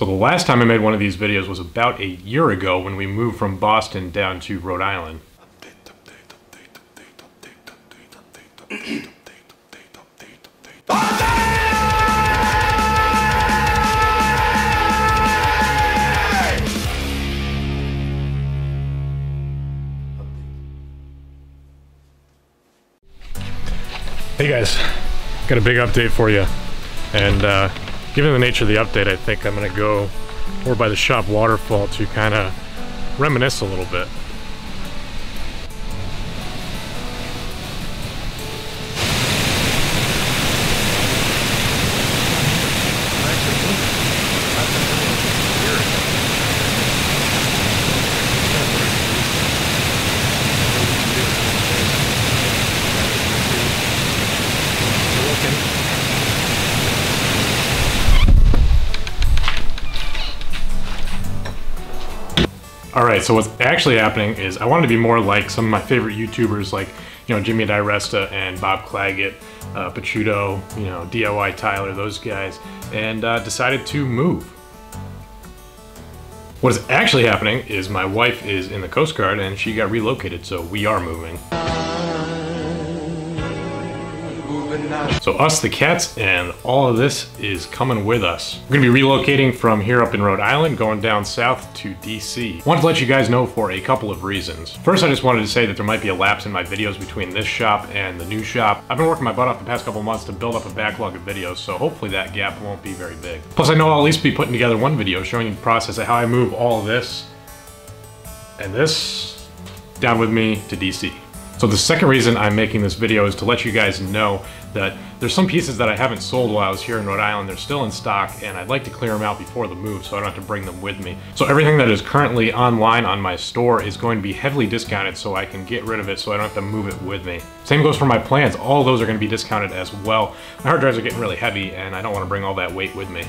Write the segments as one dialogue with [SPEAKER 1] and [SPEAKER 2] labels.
[SPEAKER 1] So the last time I made one of these videos was about a year ago when we moved from Boston down to Rhode Island. Hey guys, got a big update for you. And uh, given the nature of the update, I think I'm gonna go over by the shop waterfall to kind of reminisce a little bit. All right, so what's actually happening is I wanted to be more like some of my favorite YouTubers, like you know Jimmy DiResta and Bob Clagett, uh, Pachuto, you know DIY Tyler, those guys, and uh, decided to move. What is actually happening is my wife is in the Coast Guard and she got relocated, so we are moving. So us, the cats, and all of this is coming with us. We're gonna be relocating from here up in Rhode Island, going down south to DC. Wanted to let you guys know for a couple of reasons. First, I just wanted to say that there might be a lapse in my videos between this shop and the new shop. I've been working my butt off the past couple months to build up a backlog of videos, so hopefully that gap won't be very big. Plus, I know I'll at least be putting together one video showing you the process of how I move all of this and this down with me to DC. So the second reason I'm making this video is to let you guys know that there's some pieces that I haven't sold while I was here in Rhode Island. They're still in stock and I'd like to clear them out before the move so I don't have to bring them with me. So everything that is currently online on my store is going to be heavily discounted so I can get rid of it so I don't have to move it with me. Same goes for my plans. All those are going to be discounted as well. My hard drives are getting really heavy and I don't want to bring all that weight with me.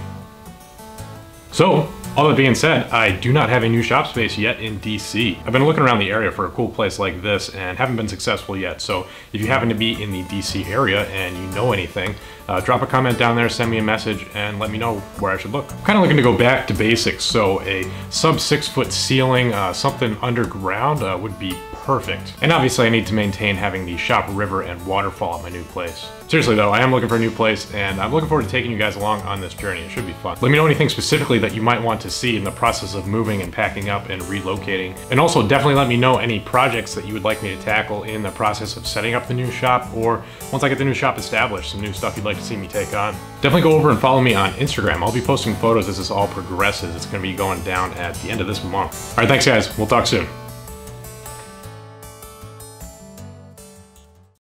[SPEAKER 1] So, all that being said, I do not have a new shop space yet in DC. I've been looking around the area for a cool place like this and haven't been successful yet. So if you happen to be in the DC area and you know anything, uh, drop a comment down there, send me a message, and let me know where I should look. I'm kind of looking to go back to basics, so a sub six foot ceiling, uh, something underground uh, would be perfect. And obviously I need to maintain having the shop river and waterfall at my new place. Seriously though, I am looking for a new place and I'm looking forward to taking you guys along on this journey. It should be fun. Let me know anything specifically that you might want to see in the process of moving and packing up and relocating. And also definitely let me know any projects that you would like me to tackle in the process of setting up the new shop or once I get the new shop established, some new stuff you'd like to see me take on. Definitely go over and follow me on Instagram. I'll be posting photos as this all progresses. It's gonna be going down at the end of this month. All right, thanks guys. We'll talk soon.